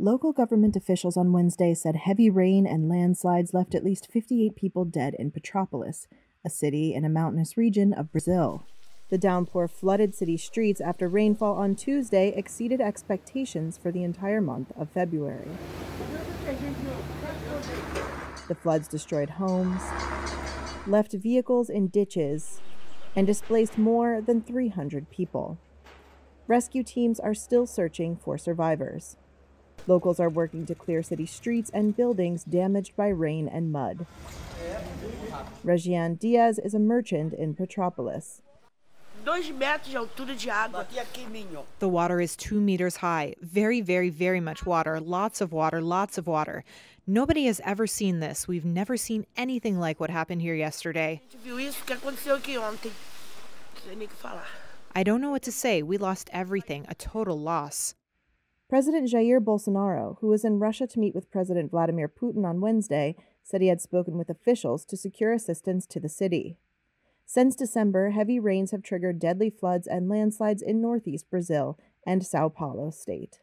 Local government officials on Wednesday said heavy rain and landslides left at least 58 people dead in Petrópolis, a city in a mountainous region of Brazil. The downpour flooded city streets after rainfall on Tuesday exceeded expectations for the entire month of February. The floods destroyed homes, left vehicles in ditches, and displaced more than 300 people. Rescue teams are still searching for survivors. Locals are working to clear city streets and buildings damaged by rain and mud. Regiane Diaz is a merchant in Petrópolis. The water is two meters high. Very, very, very much water. Lots of water, lots of water. Nobody has ever seen this. We've never seen anything like what happened here yesterday. I don't know what to say. We lost everything, a total loss. President Jair Bolsonaro, who was in Russia to meet with President Vladimir Putin on Wednesday, said he had spoken with officials to secure assistance to the city. Since December, heavy rains have triggered deadly floods and landslides in northeast Brazil and Sao Paulo state.